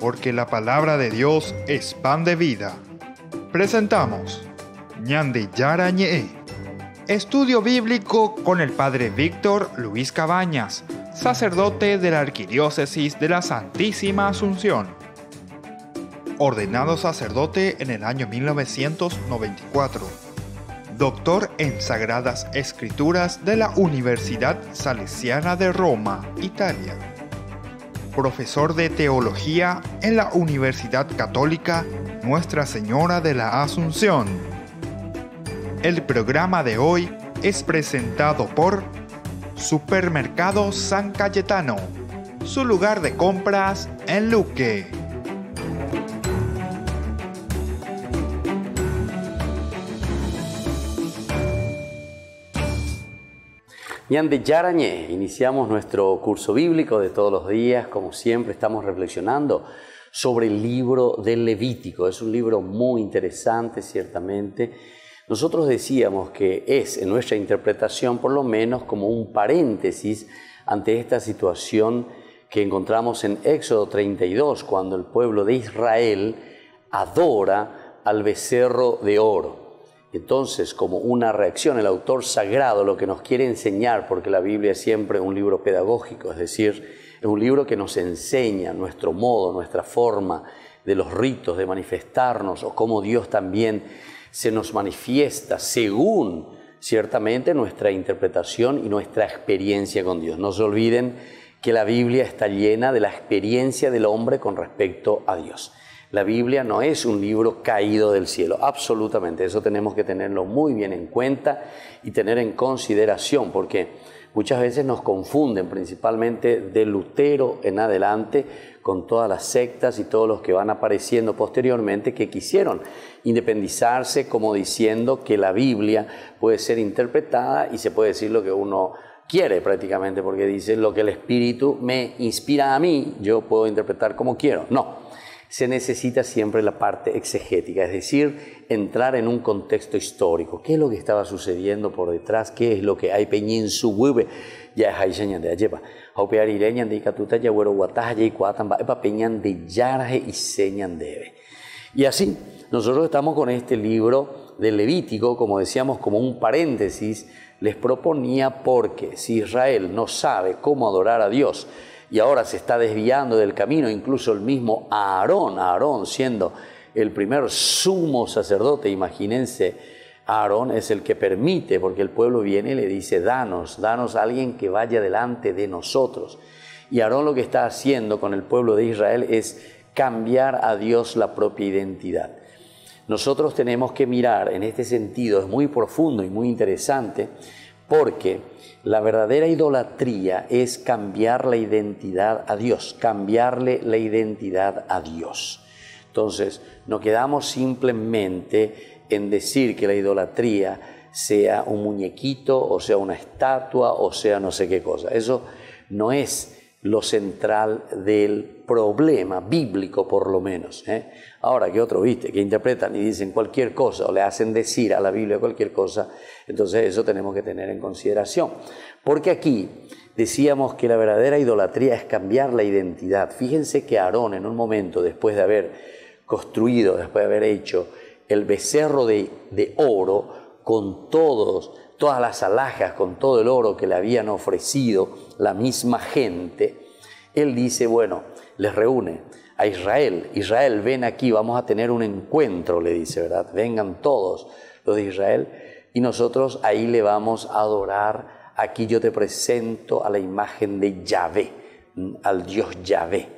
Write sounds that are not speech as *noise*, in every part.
Porque la palabra de Dios es pan de vida. Presentamos Ñande Yarañe. Estudio bíblico con el Padre Víctor Luis Cabañas, sacerdote de la Arquidiócesis de la Santísima Asunción. Ordenado sacerdote en el año 1994. Doctor en Sagradas Escrituras de la Universidad Salesiana de Roma, Italia. Profesor de Teología en la Universidad Católica Nuestra Señora de la Asunción. El programa de hoy es presentado por Supermercado San Cayetano, su lugar de compras en Luque. De Yarañé, iniciamos nuestro curso bíblico de todos los días, como siempre estamos reflexionando sobre el libro del Levítico. Es un libro muy interesante, ciertamente. Nosotros decíamos que es, en nuestra interpretación, por lo menos como un paréntesis ante esta situación que encontramos en Éxodo 32, cuando el pueblo de Israel adora al becerro de oro. Entonces, como una reacción, el autor sagrado lo que nos quiere enseñar, porque la Biblia es siempre un libro pedagógico, es decir, es un libro que nos enseña nuestro modo, nuestra forma de los ritos, de manifestarnos, o cómo Dios también se nos manifiesta según ciertamente nuestra interpretación y nuestra experiencia con Dios. No se olviden que la Biblia está llena de la experiencia del hombre con respecto a Dios. La Biblia no es un libro caído del cielo, absolutamente. Eso tenemos que tenerlo muy bien en cuenta y tener en consideración, porque muchas veces nos confunden, principalmente de Lutero en adelante, con todas las sectas y todos los que van apareciendo posteriormente que quisieron independizarse como diciendo que la Biblia puede ser interpretada y se puede decir lo que uno quiere prácticamente, porque dice lo que el Espíritu me inspira a mí, yo puedo interpretar como quiero. No, se necesita siempre la parte exegética, es decir, entrar en un contexto histórico. ¿Qué es lo que estaba sucediendo por detrás? ¿Qué es lo que hay peñín su? Ya es ahí de lleva. Haupear ireñan de icatuta guataja y epa peñan de yarje y señan debe. Y así, nosotros estamos con este libro de Levítico, como decíamos, como un paréntesis, les proponía porque si Israel no sabe cómo adorar a Dios, y ahora se está desviando del camino, incluso el mismo Aarón, Aarón siendo el primer sumo sacerdote, imagínense, Aarón es el que permite, porque el pueblo viene y le dice, danos, danos a alguien que vaya delante de nosotros. Y Aarón lo que está haciendo con el pueblo de Israel es cambiar a Dios la propia identidad. Nosotros tenemos que mirar en este sentido, es muy profundo y muy interesante, porque la verdadera idolatría es cambiar la identidad a Dios, cambiarle la identidad a Dios. Entonces, no quedamos simplemente en decir que la idolatría sea un muñequito, o sea una estatua, o sea no sé qué cosa. Eso no es lo central del problema bíblico, por lo menos. ¿eh? Ahora que otro, viste, que interpretan y dicen cualquier cosa o le hacen decir a la Biblia cualquier cosa, entonces eso tenemos que tener en consideración. Porque aquí decíamos que la verdadera idolatría es cambiar la identidad. Fíjense que Aarón en un momento, después de haber construido, después de haber hecho el becerro de, de oro con todos todas las alhajas con todo el oro que le habían ofrecido la misma gente, él dice, bueno, les reúne a Israel, Israel, ven aquí, vamos a tener un encuentro, le dice, ¿verdad? Vengan todos los de Israel y nosotros ahí le vamos a adorar, aquí yo te presento a la imagen de Yahvé, al Dios Yahvé.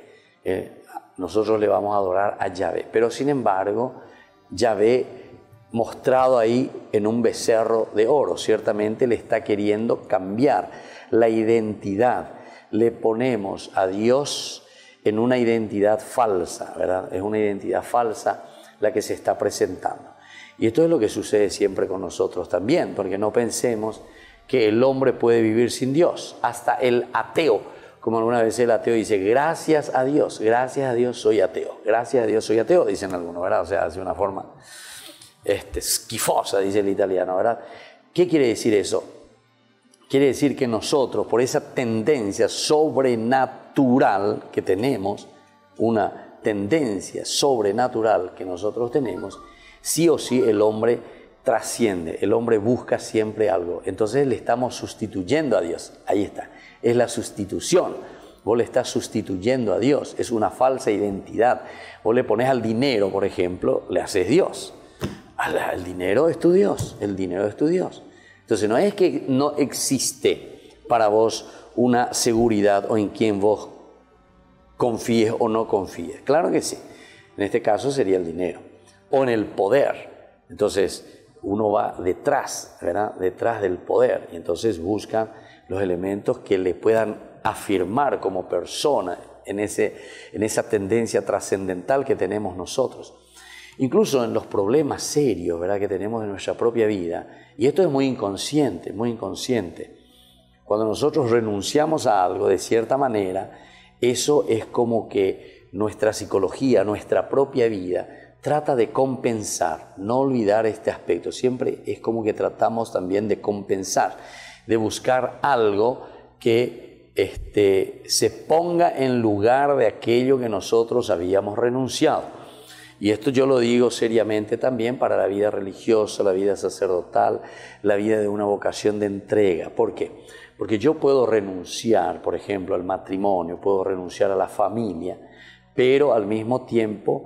Eh, nosotros le vamos a adorar a Yahvé, pero sin embargo, Yahvé mostrado ahí en un becerro de oro. Ciertamente le está queriendo cambiar la identidad. Le ponemos a Dios en una identidad falsa, ¿verdad? Es una identidad falsa la que se está presentando. Y esto es lo que sucede siempre con nosotros también, porque no pensemos que el hombre puede vivir sin Dios. Hasta el ateo, como alguna vez el ateo dice, gracias a Dios, gracias a Dios soy ateo, gracias a Dios soy ateo, dicen algunos, ¿verdad? O sea, hace una forma este, esquifosa, dice el italiano, ¿verdad? ¿Qué quiere decir eso? Quiere decir que nosotros, por esa tendencia sobrenatural que tenemos, una tendencia sobrenatural que nosotros tenemos, sí o sí el hombre trasciende, el hombre busca siempre algo. Entonces le estamos sustituyendo a Dios. Ahí está. Es la sustitución. Vos le estás sustituyendo a Dios. Es una falsa identidad. Vos le pones al dinero, por ejemplo, le haces Dios. El dinero es tu Dios. El dinero es tu Dios. Entonces no es que no existe para vos una seguridad o en quien vos confíes o no confíes. Claro que sí. En este caso sería el dinero. O en el poder. Entonces, uno va detrás, ¿verdad? Detrás del poder. Y entonces busca los elementos que le puedan afirmar como persona en, ese, en esa tendencia trascendental que tenemos nosotros. Incluso en los problemas serios, ¿verdad? Que tenemos en nuestra propia vida. Y esto es muy inconsciente, muy inconsciente. Cuando nosotros renunciamos a algo de cierta manera, eso es como que nuestra psicología, nuestra propia vida, trata de compensar, no olvidar este aspecto. Siempre es como que tratamos también de compensar, de buscar algo que este, se ponga en lugar de aquello que nosotros habíamos renunciado. Y esto yo lo digo seriamente también para la vida religiosa, la vida sacerdotal, la vida de una vocación de entrega. ¿Por qué? Porque yo puedo renunciar, por ejemplo, al matrimonio, puedo renunciar a la familia, pero al mismo tiempo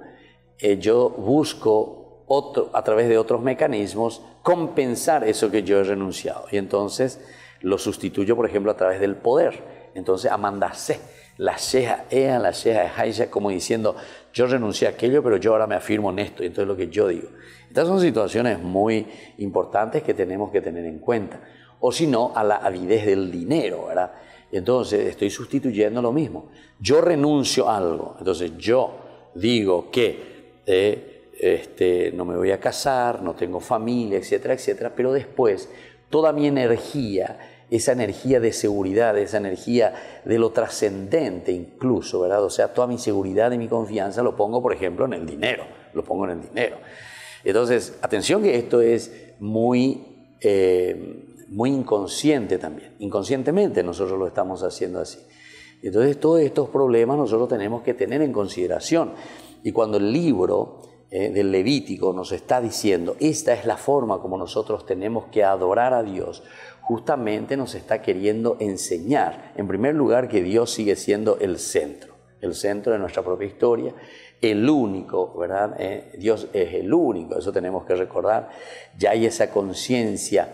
eh, yo busco a través de otros mecanismos compensar eso que yo he renunciado. Y entonces lo sustituyo, por ejemplo, a través del poder. Entonces, amandase, la sheja ea, la sheja haisha, como diciendo, yo renuncié a aquello, pero yo ahora me afirmo en esto. Y entonces lo que yo digo. Estas son situaciones muy importantes que tenemos que tener en cuenta. O si no, a la avidez del dinero, ¿verdad? Entonces, estoy sustituyendo lo mismo. Yo renuncio a algo. Entonces, yo digo que este, no me voy a casar, no tengo familia, etcétera, etcétera, pero después toda mi energía, esa energía de seguridad, esa energía de lo trascendente incluso, ¿verdad? O sea, toda mi seguridad y mi confianza lo pongo, por ejemplo, en el dinero, lo pongo en el dinero. Entonces, atención que esto es muy, eh, muy inconsciente también. Inconscientemente nosotros lo estamos haciendo así. Entonces, todos estos problemas nosotros tenemos que tener en consideración. Y cuando el libro eh, del Levítico nos está diciendo, esta es la forma como nosotros tenemos que adorar a Dios, justamente nos está queriendo enseñar, en primer lugar, que Dios sigue siendo el centro, el centro de nuestra propia historia, el único, ¿verdad? Eh, Dios es el único, eso tenemos que recordar. Ya hay esa conciencia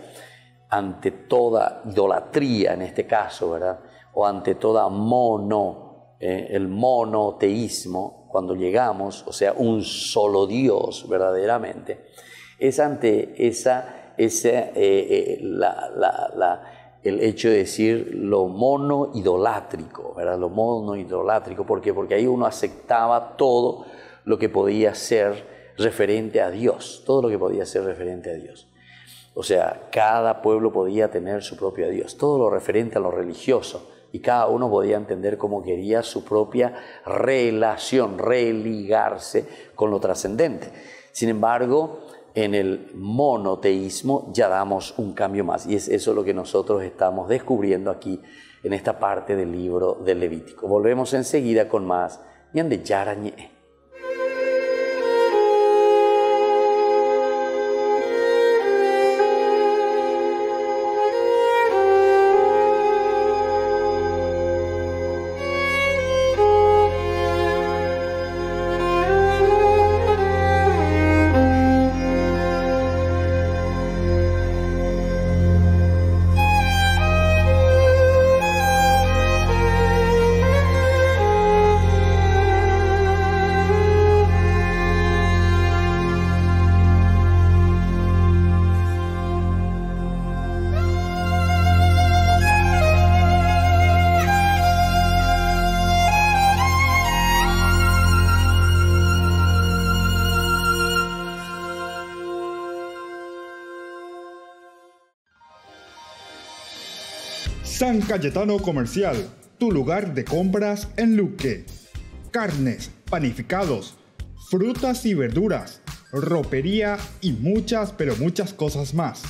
ante toda idolatría en este caso, ¿verdad? O ante toda mono, eh, el monoteísmo, cuando llegamos, o sea, un solo Dios verdaderamente, es ante esa, ese, eh, eh, el hecho de decir lo mono idolátrico, ¿verdad? Lo mono idolátrico, ¿por qué? Porque ahí uno aceptaba todo lo que podía ser referente a Dios, todo lo que podía ser referente a Dios. O sea, cada pueblo podía tener su propio Dios, todo lo referente a lo religioso y cada uno podía entender cómo quería su propia relación, religarse con lo trascendente. Sin embargo, en el monoteísmo ya damos un cambio más. Y es eso lo que nosotros estamos descubriendo aquí en esta parte del libro del Levítico. Volvemos enseguida con más. De San Cayetano Comercial, tu lugar de compras en Luque. Carnes, panificados, frutas y verduras, ropería y muchas pero muchas cosas más.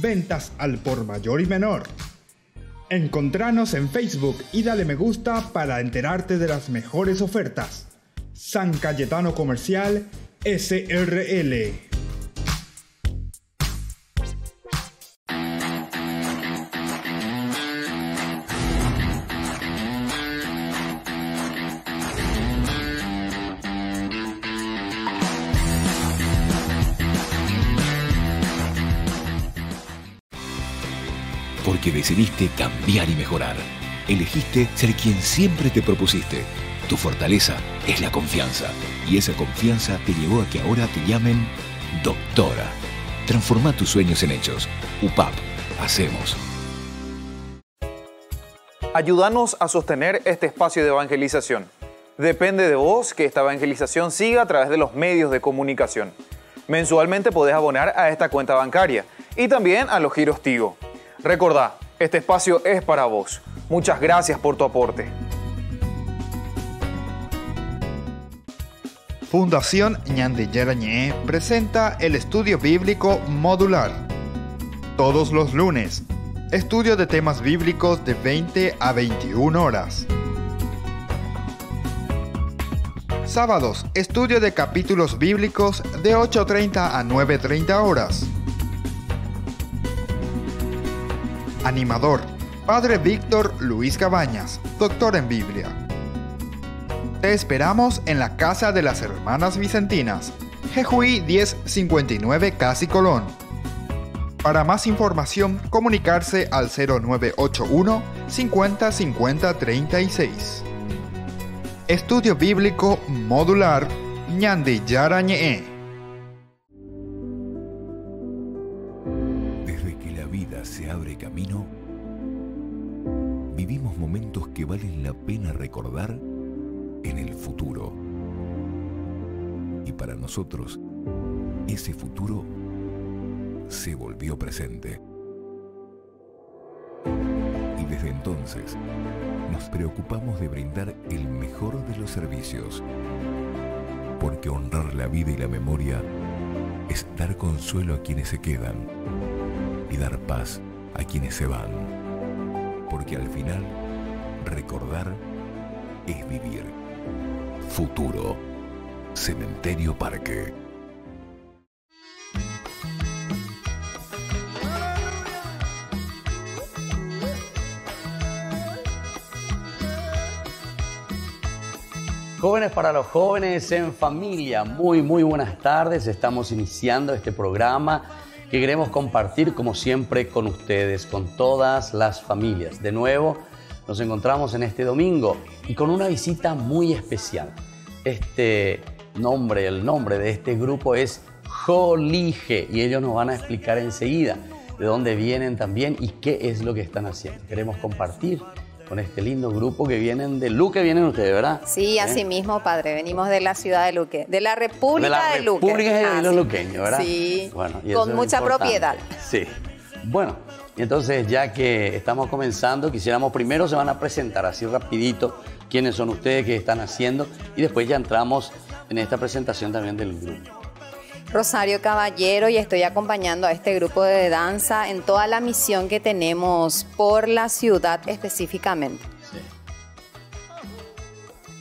Ventas al por mayor y menor. Encontranos en Facebook y dale me gusta para enterarte de las mejores ofertas. San Cayetano Comercial SRL. Porque decidiste cambiar y mejorar. Elegiste ser quien siempre te propusiste. Tu fortaleza es la confianza. Y esa confianza te llevó a que ahora te llamen doctora. Transforma tus sueños en hechos. UPAP. Hacemos. Ayúdanos a sostener este espacio de evangelización. Depende de vos que esta evangelización siga a través de los medios de comunicación. Mensualmente podés abonar a esta cuenta bancaria y también a los giros Tigo. Recordá, este espacio es para vos. Muchas gracias por tu aporte. Fundación Ñande Yarañé presenta el estudio bíblico modular. Todos los lunes, estudio de temas bíblicos de 20 a 21 horas. Sábados, estudio de capítulos bíblicos de 8.30 a 9.30 horas. Animador, Padre Víctor Luis Cabañas, doctor en Biblia. Te esperamos en la Casa de las Hermanas Vicentinas, Jejuí 1059 Casi Colón. Para más información, comunicarse al 0981 50 50 36. Estudio Bíblico Modular Ñandi Yarañe. Nosotros, ese futuro se volvió presente. Y desde entonces, nos preocupamos de brindar el mejor de los servicios. Porque honrar la vida y la memoria es dar consuelo a quienes se quedan y dar paz a quienes se van. Porque al final, recordar es vivir. Futuro. Cementerio Parque. Jóvenes para los jóvenes en familia, muy muy buenas tardes. Estamos iniciando este programa que queremos compartir como siempre con ustedes, con todas las familias. De nuevo, nos encontramos en este domingo y con una visita muy especial. Este nombre, el nombre de este grupo es Jolige y ellos nos van a explicar enseguida de dónde vienen también y qué es lo que están haciendo. Queremos compartir con este lindo grupo que vienen de Luque, vienen ustedes, ¿verdad? Sí, así ¿Eh? mismo, padre. Venimos de la ciudad de Luque, de la República de la de Luque. República de Ah, los sí. luqueños, ¿verdad? Sí, Bueno, y con mucha importante. propiedad. Sí. Bueno, entonces ya que estamos comenzando, quisiéramos primero se van a presentar así rapidito quiénes son ustedes, qué están haciendo y después ya entramos en esta presentación también del grupo. Rosario Caballero y estoy acompañando a este grupo de danza en toda la misión que tenemos por la ciudad específicamente. Sí.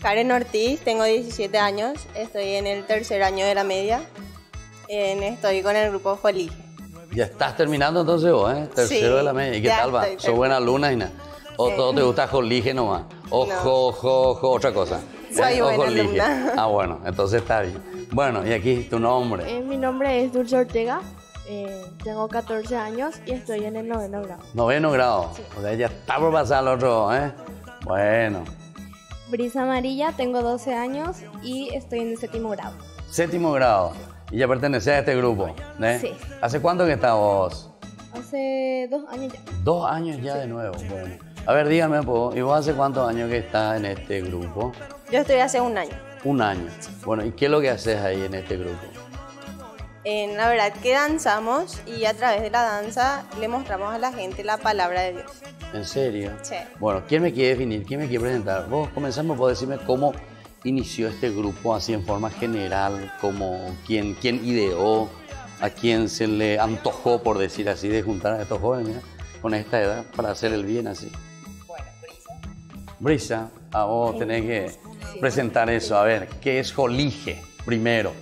Karen Ortiz, tengo 17 años, estoy en el tercer año de la media, en- estoy con el grupo Jolige. Ya estás terminando entonces vos, ¿eh? Tercero Sí, de la media. ¿Y qué tal va? ¿Sos buena alumna y nada? ¿O Sí. todo te gusta jolige nomás? O No. jo, jo, jo, otra cosa. *laughs* Soy buena alumna. Ah, bueno, entonces está bien. Bueno, y aquí tu nombre. Eh, mi nombre es Dulce Ortega, eh, tengo 14 años y estoy en el noveno grado. Noveno grado. O sea, ya está por pasar al otro, ¿eh? Bueno. Brisa Amarilla, tengo 12 años y estoy en el séptimo grado. Séptimo grado. Y ya perteneces a este grupo, ¿eh? Sí. ¿Hace cuánto que estás vos? Hace dos años ya. Dos años ya de nuevo. Bueno. A ver, dígame, ¿y vos hace cuántos años que estás en este grupo? Yo estoy hace un año. Un año. Bueno, ¿y qué es lo que haces ahí en este grupo? En la verdad que danzamos y a través de la danza le mostramos a la gente la palabra de Dios. ¿En serio? Sí. Bueno, ¿quién me quiere definir? ¿Quién me quiere presentar? Vos comenzamos por decirme cómo inició este grupo así en forma general, como quién, quién ideó, a quién se le antojó, por decir así, de juntar a estos jóvenes. mira. con esta edad para hacer el bien así? Brisa, a vos tenés que presentar eso. A ver, ¿qué es Jolige primero?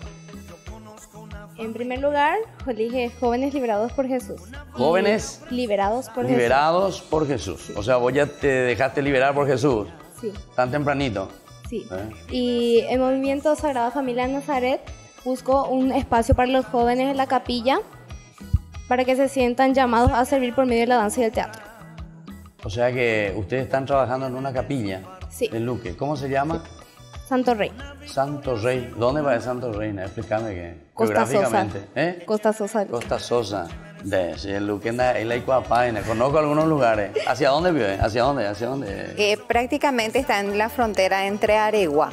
En primer lugar, Jolige Jóvenes Liberados por Jesús. Jóvenes liberados por Liberados por Jesús. O sea, vos ya te dejaste liberar por Jesús. Jesús. Tan tempranito. Sí, sí. ¿eh? Y el Movimiento Sagrada Familia de Nazaret buscó un espacio para los jóvenes en la capilla para que se sientan llamados a servir por medio de la danza y del teatro. O sea que ustedes están trabajando en una capilla Sí. en Luque. ¿Cómo se llama? Santo Rey. Santo Rey. ¿Dónde va el Santo Rey? Explícame que. Costa Sosa. geográficamente. ¿Eh? Costa Sosa. Costa Sosa. De, sí, Icuapaina. Conozco algunos lugares. ¿Hacia dónde vive? ¿Hacia dónde? ¿Hacia dónde? Eh, prácticamente está en la frontera entre Aregua.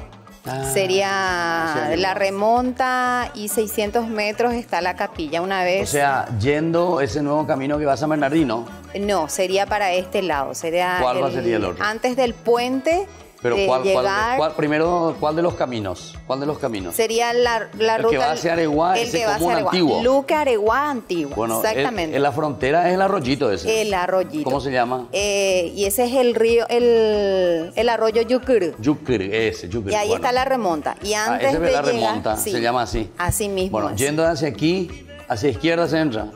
Ah, Sería la remonta y 600 metros está la capilla. Una o vez. sea, yendo ese nuevo camino que va a San Bernardino. no, sería para este lado. Sería ¿Cuál va a sería el otro? Antes del puente. Pero de ¿cuál, cuál- llegar, cuál- primero, ¿cuál de los caminos? ¿Cuál de los caminos? Sería la, la El ruta. que va hacia Areguá, el ese que va común hacia Areguá. antiguo. Luque Areguá antiguo. Bueno, exactamente. En la frontera es el arroyito ese. El arroyito. ¿Cómo se llama? Eh, y ese es el río, el, el arroyo Yucur. Yucri, ese, Yucri. Y ahí bueno. está la remonta. Y Ah, antes ese de la llegar- remonta, sí, se llama así. Así mismo. Bueno, yendo hacia aquí, hacia izquierda se entra.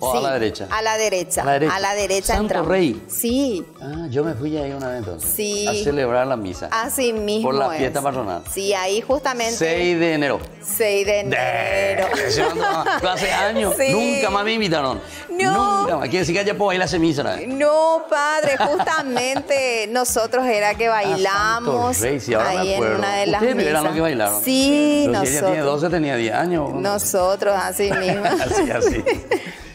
¿O a Sí, la derecha? A la derecha. A la derecha. A la derecha Santo entramos. Rey. Sí, Ah, yo me fui ahí una vez entonces. Sí. A celebrar la misa. así mismo. Por la es. fiesta patronal. Sí, ahí justamente. 6 de enero. 6 de enero. *laughs* De- hace años. Sí. Nunca más me invitaron. No. Nunca más. Quiere decir que ya puedo bailar semisa. ¿no? No, padre, justamente *laughs* nosotros era que bailamos Santo Rey, sí, ahora me ahí en acuerdo. una de las ¿Ustedes eran los que bailaron? Sí, Pero si ella tiene nosotros. 12, tenía 10 años. Nosotros, así mismo. *laughs* así, así.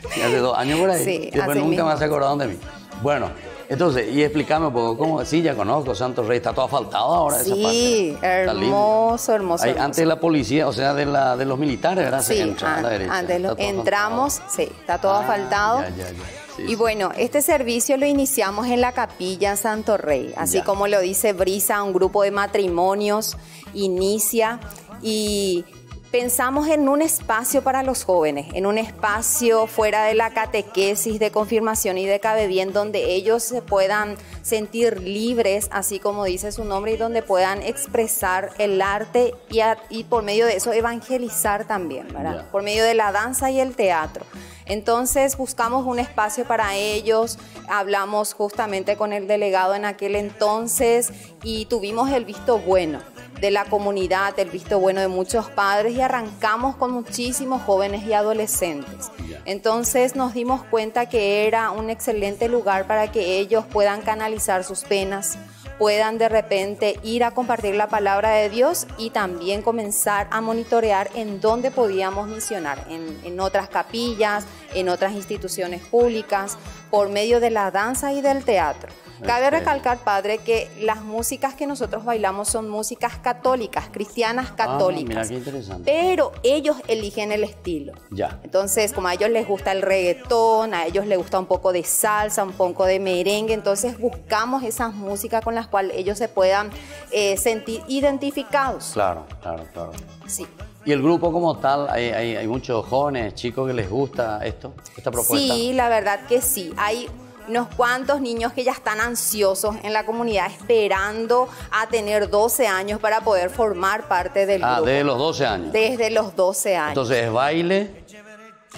Hace dos años por ahí. Sí, y después nunca mismo. más se acordaron de mí. Bueno, entonces, y explícame un poco, ¿cómo? Sí, ya conozco Santo Rey, está todo asfaltado ahora esa parte. Sí, Está lindo. hermoso, hermoso. Ahí, hermoso. antes la policía, o sea, de, la, de los militares, ¿verdad? Se Sí, entra a la an- derecha. antes entramos, asfaltado. sí, está todo Ah, asfaltado. ya, ya, ya. Sí, y sí. bueno, este servicio lo iniciamos en la capilla Santo Rey, así como lo dice Brisa, un grupo de matrimonios inicia y pensamos en un espacio para los jóvenes, en un espacio fuera de la catequesis de confirmación y de cabe bien, donde ellos se puedan sentir libres, así como dice su nombre, y donde puedan expresar el arte y, a- y por medio de eso evangelizar también. Por medio de la danza y el teatro. Entonces buscamos un espacio para ellos, hablamos justamente con el delegado en aquel entonces y tuvimos el visto bueno de la comunidad, el visto bueno de muchos padres y arrancamos con muchísimos jóvenes y adolescentes. Entonces nos dimos cuenta que era un excelente lugar para que ellos puedan canalizar sus penas, puedan de repente ir a compartir la palabra de Dios y también comenzar a monitorear en dónde podíamos misionar, en, en otras capillas, en otras instituciones públicas, por medio de la danza y del teatro. Cabe Ok. recalcar, padre, que las músicas que nosotros bailamos son músicas católicas, cristianas Ah, católicas. mira qué interesante. Pero ellos eligen el estilo. Ya. Entonces, como a ellos les gusta el reggaetón, a ellos les gusta un poco de salsa, un poco de merengue, entonces buscamos esas músicas con las cuales ellos se puedan eh, sentir identificados. Claro, claro, claro. Sí. ¿Y el grupo como tal, hay, hay, hay muchos jóvenes, chicos que les gusta esto, esta propuesta? Sí, la verdad que sí. Hay unos cuantos niños que ya están ansiosos en la comunidad esperando a tener 12 años para poder formar parte del Ah, grupo. desde los 12 años. Desde los 12 años. Entonces es baile,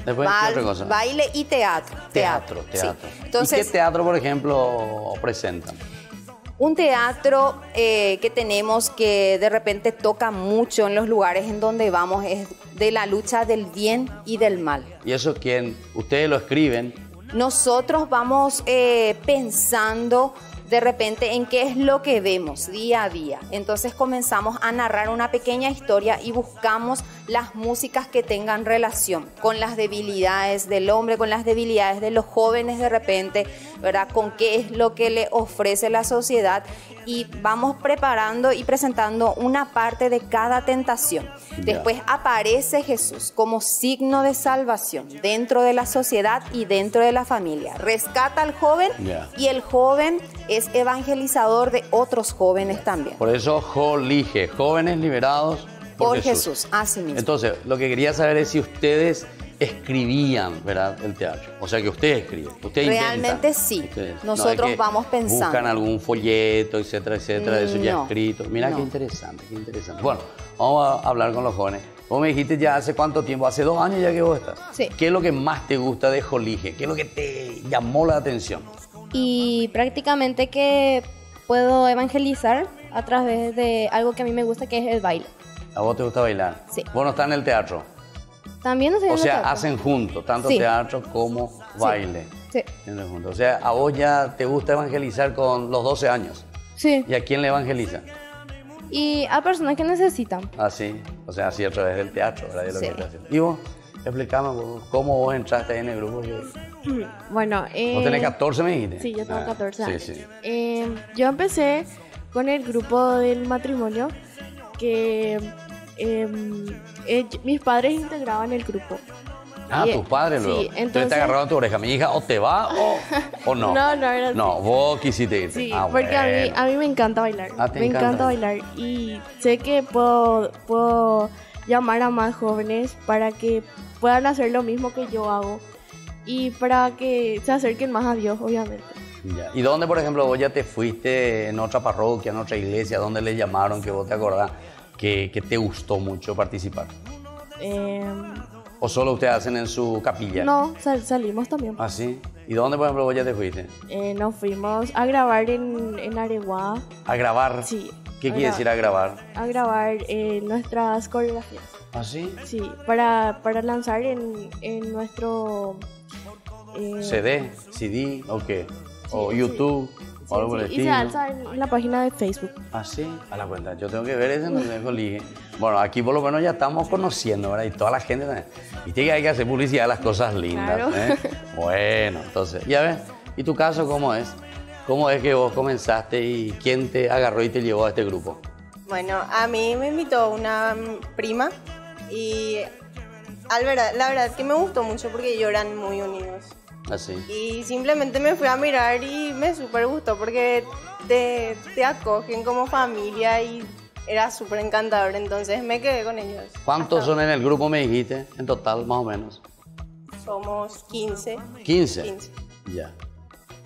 después Ba- ¿qué otra cosa? Baile y teatro. Teatro, teatro. Entonces, ¿Y qué teatro, por ejemplo, presentan? Un teatro eh, que tenemos que de repente toca mucho en los lugares en donde vamos es de la lucha del bien y del mal. Y eso quien, ustedes lo escriben, Nosotros vamos eh, pensando de repente en qué es lo que vemos día a día. Entonces comenzamos a narrar una pequeña historia y buscamos las músicas que tengan relación con las debilidades del hombre, con las debilidades de los jóvenes de repente, ¿verdad? Con qué es lo que le ofrece la sociedad y vamos preparando y presentando una parte de cada tentación. Después aparece Jesús como signo de salvación dentro de la sociedad y dentro de la familia. Rescata al joven y el joven es evangelizador de otros jóvenes también. por eso Jolige, jóvenes liberados por, Por Jesús, así mismo. Entonces, lo que quería saber es si ustedes escribían, ¿verdad? El teatro. O sea que ustedes escriben, ustedes Realmente inventan. sí. Ustedes- Nosotros que vamos pensando. Buscan algún folleto, etcétera, etcétera, de eso ya No, escrito. Mira no. qué interesante, qué interesante. Bueno, vamos a hablar con los jóvenes. Vos me dijiste ya hace cuánto tiempo, hace dos años ya que vos estás. Sí. ¿Qué es lo que más te gusta de Jolige? ¿Qué es lo que te llamó la atención? Y prácticamente que puedo evangelizar a través de algo que a mí me gusta, que es el baile. ¿A vos te gusta bailar? Sí. Vos no estás en el teatro. También no O sea, teatro. hacen juntos, tanto Sí. teatro como baile. Sí. O sea, a vos ya te gusta evangelizar con los 12 años. Sí. ¿Y a quién le evangeliza? Y a personas que necesitan. Así, o sea, así a través del teatro, ¿verdad? De lo Sí. que estás haciendo. Y vos, explícame cómo vos entraste en el grupo. que- Bueno, eh, Vos tenés 14, me dijiste. Sí, yo tengo Ah, 14 años. Sí, sí. Eh, yo empecé con el grupo del matrimonio que em, eh, mis padres integraban el grupo. Ah, tus padres sí, luego. Entonces entonces- te agarraron tu oreja. Mi hija, o te va o, o no. *laughs* No, no era. No, vos quisiste irte. Sí, Ah, porque a, mí, bueno. a mí me encanta bailar. Ah, te me encanta. encanta bailar y sé que puedo, puedo llamar a más jóvenes para que puedan hacer lo mismo que yo hago y para que se acerquen más a Dios, obviamente. Ya. ¿Y dónde, por ejemplo, vos ya te fuiste en otra parroquia, en otra iglesia, dónde le llamaron que vos te acordás que, que te gustó mucho participar? Em, ¿O solo ustedes hacen en su capilla? no, sal- salimos también. ¿Ah, sí? ¿Y dónde, por ejemplo, vos ya te fuiste? Eh, nos fuimos a grabar en, en Areguá. ¿A grabar? Sí. ¿Qué quiere decir a grabar? A grabar eh, nuestras coreografías. ¿Ah, sí? Sí, para, para lanzar en, en nuestro... eh, ¿CD? ¿CD? ¿O qué? ¿O. YouTube? sí, ¿O algo por el y se alza en la página de Facebook. ¿Ah, sí? A la cuenta. Yo tengo que ver ese, no tengo ligue. Bueno, aquí por lo menos ya estamos conociendo, ¿verdad? Y toda la gente también. Viste que hay que hacer publicidad de las cosas lindas, Claro. ¿eh? Bueno, entonces, ya ves. ¿Y tu caso cómo es? ¿Cómo es que vos comenzaste y quién te agarró y te llevó a este grupo? Bueno, a mí me invitó una prima y al verdad, la verdad que me gustó mucho porque ellos eran muy unidos. Así. Y simplemente me fui a mirar y me súper gustó porque te, te acogen como familia y era súper encantador. Entonces me quedé con ellos. ¿Cuántos Hasta- son en el grupo, me dijiste? En total, más o menos. Somos 15. 15. 15. Ya.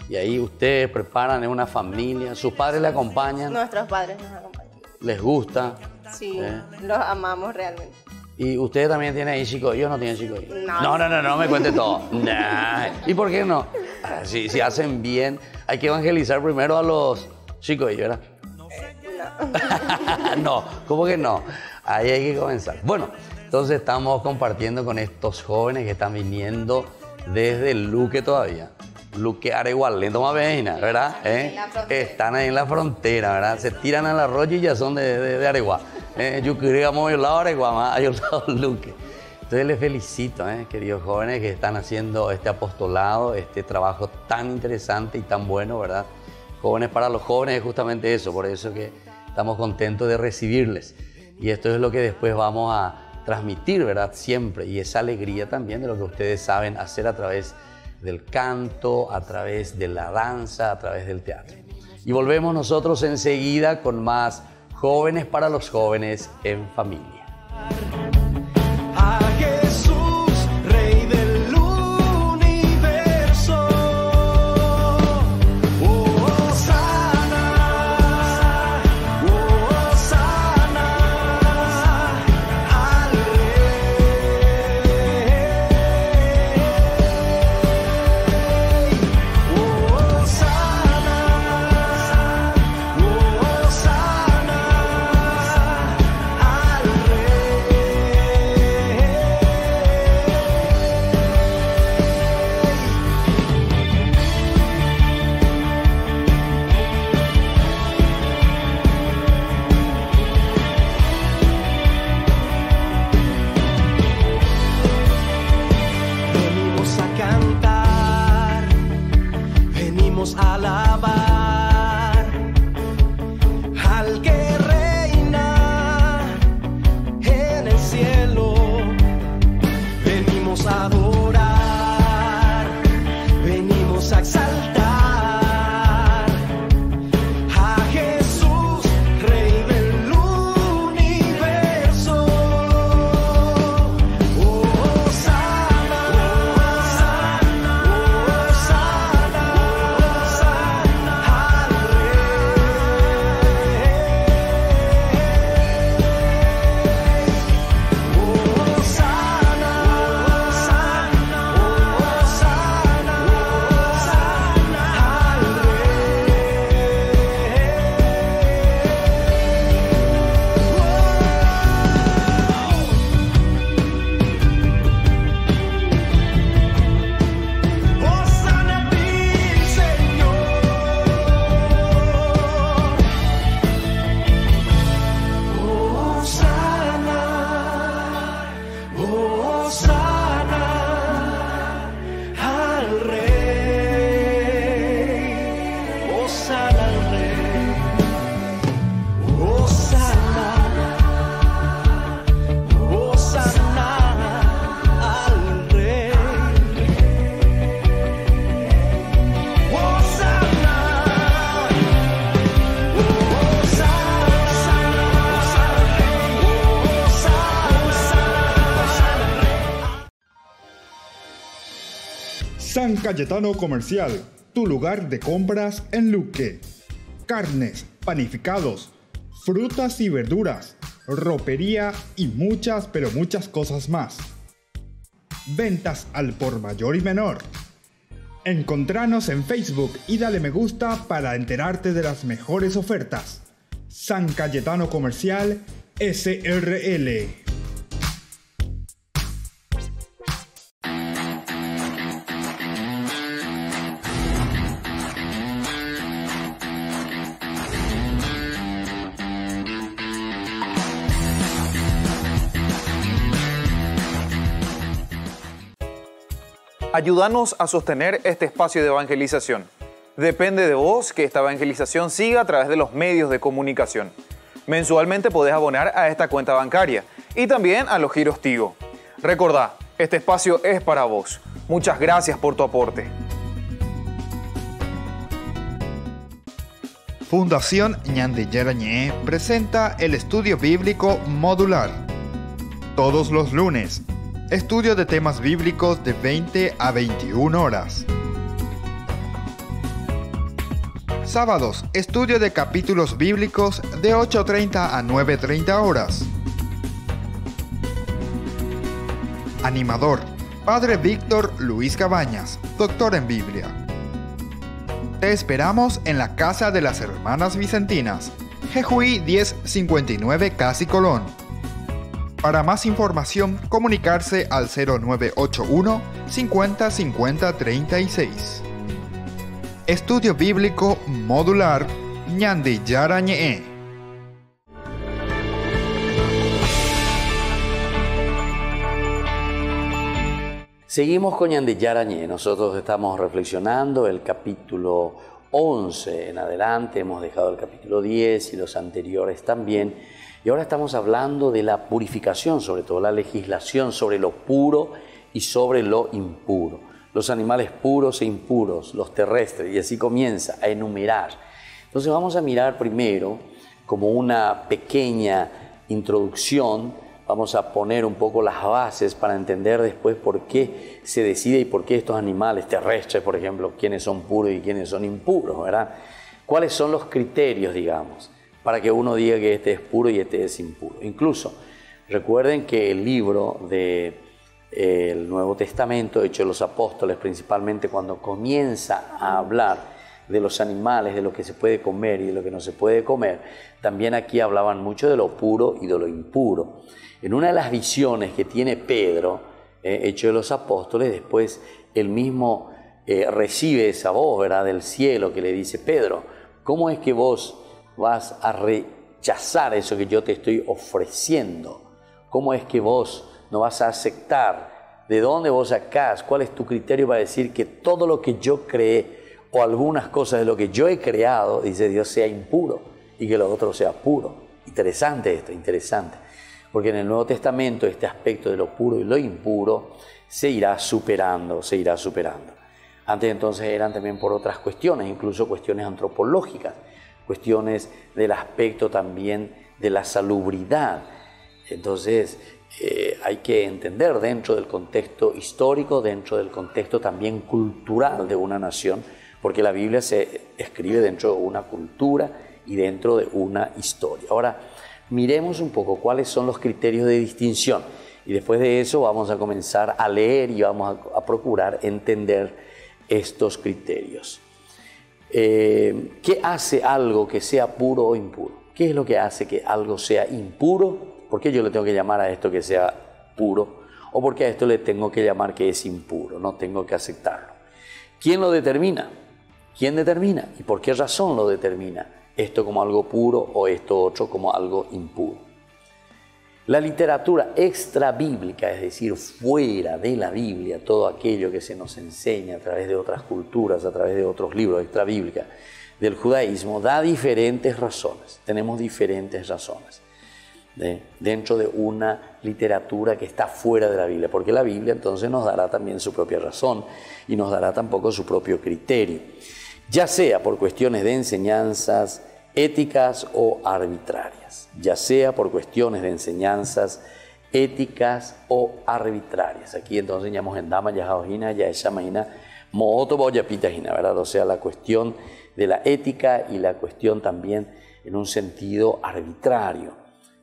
Y ahí ustedes preparan en una familia, sus padres le acompañan, Nuestros padres nos acompañan. les gusta. Sí, ¿Eh? los amamos realmente. Y ustedes también tienen ahí chicos, yo no tienen chicos. No. no, no, no, no me cuente todo. Nah. ¿Y por qué no? Ah, Si, si hacen bien, hay que evangelizar primero a los chicos, ¿verdad? *laughs* no, ¿cómo que no? Ahí hay que comenzar. Bueno, entonces estamos compartiendo con estos jóvenes que están viniendo desde Luque todavía. Luque Aregualén, toma Vejina, ¿verdad? ¿Eh? Están ahí en la frontera, ¿verdad? Se tiran al arroyo y ya son de, de, de Areguá. ¿Eh? Yo quería mover de Areguá, más lado Luque. Entonces les felicito, ¿eh? queridos jóvenes que están haciendo este apostolado, este trabajo tan interesante y tan bueno, ¿verdad? Jóvenes para los jóvenes es justamente eso, por eso que estamos contentos de recibirles. Y esto es lo que después vamos a transmitir, ¿verdad? Siempre. Y esa alegría también de lo que ustedes saben hacer a través del canto, a través de la danza, a través del teatro. Y volvemos nosotros enseguida con más jóvenes para los jóvenes en familia. podemos alabar. Cayetano Comercial, tu lugar de compras en Luque. Carnes, panificados, frutas y verduras, ropería y muchas pero muchas cosas más. Ventas al por mayor y menor. Encontranos en Facebook y dale me gusta para enterarte de las mejores ofertas. San Cayetano Comercial SRL. Ayúdanos a sostener este espacio de evangelización. Depende de vos que esta evangelización siga a través de los medios de comunicación. Mensualmente podés abonar a esta cuenta bancaria y también a los giros Tigo. Recordá, este espacio es para vos. Muchas gracias por tu aporte. Fundación Ñande Yarañé presenta el estudio bíblico modular. Todos los lunes, estudio de temas bíblicos de 20 a 21 horas. Sábados, estudio de capítulos bíblicos de 8.30 a 9.30 horas. Animador, Padre Víctor Luis Cabañas, doctor en Biblia. Te esperamos en la Casa de las Hermanas Vicentinas, Jejuí 1059 Casi Colón. Para más información, comunicarse al 0981 50 50 36. Estudio Bíblico Modular Ñandi Yarañe. Seguimos con Yarañé. Nosotros estamos reflexionando el capítulo 11 en adelante. Hemos dejado el capítulo 10 y los anteriores también. Y ahora estamos hablando de la purificación, sobre todo la legislación sobre lo puro y sobre lo impuro. Los animales puros e impuros, los terrestres, y así comienza a enumerar. Entonces vamos a mirar primero como una pequeña introducción vamos a poner un poco las bases para entender después por qué se decide y por qué estos animales terrestres, por ejemplo, quiénes son puros y quiénes son impuros, ¿verdad? ¿Cuáles son los criterios, digamos, para que uno diga que este es puro y este es impuro? Incluso, recuerden que el libro del de, Nuevo Testamento, hecho de los apóstoles, principalmente cuando comienza a hablar de los animales, de lo que se puede comer y de lo que no se puede comer, también aquí hablaban mucho de lo puro y de lo impuro. En una de las visiones que tiene Pedro, eh, hecho de los apóstoles, después él mismo eh, recibe esa voz ¿verdad? del cielo que le dice, Pedro, ¿cómo es que vos vas a rechazar eso que yo te estoy ofreciendo? ¿Cómo es que vos no vas a aceptar? ¿De dónde vos sacás? ¿Cuál es tu criterio para decir que todo lo que yo creé o algunas cosas de lo que yo he creado, dice Dios, sea impuro y que lo otro sea puro? Interesante esto, interesante porque en el Nuevo Testamento este aspecto de lo puro y lo impuro se irá superando, se irá superando. Antes entonces eran también por otras cuestiones, incluso cuestiones antropológicas, cuestiones del aspecto también de la salubridad. Entonces eh, hay que entender dentro del contexto histórico, dentro del contexto también cultural de una nación, porque la Biblia se escribe dentro de una cultura y dentro de una historia. Ahora, miremos un poco cuáles son los criterios de distinción y después de eso vamos a comenzar a leer y vamos a, procurar entender estos criterios. Eh, ¿Qué hace algo que sea puro o impuro? ¿Qué es lo que hace que algo sea impuro? ¿Por qué yo le tengo que llamar a esto que sea puro? ¿O por qué a esto le tengo que llamar que es impuro? No tengo que aceptarlo. ¿Quién lo determina? ¿Quién determina? ¿Y por qué razón lo determina? Esto como algo puro o esto otro como algo impuro. La literatura extra bíblica, es decir, fuera de la Biblia, todo aquello que se nos enseña a través de otras culturas, a través de otros libros extra bíblica del judaísmo, da diferentes razones. Tenemos diferentes razones ¿de? dentro de una literatura que está fuera de la Biblia, porque la Biblia entonces nos dará también su propia razón y nos dará tampoco su propio criterio, ya sea por cuestiones de enseñanzas, éticas o arbitrarias, ya sea por cuestiones de enseñanzas éticas o arbitrarias. Aquí entonces enseñamos en Dama Yajahojina, Yaeshamaina, Mooto boyapitagina, ¿verdad? O sea, la cuestión de la ética y la cuestión también en un sentido arbitrario.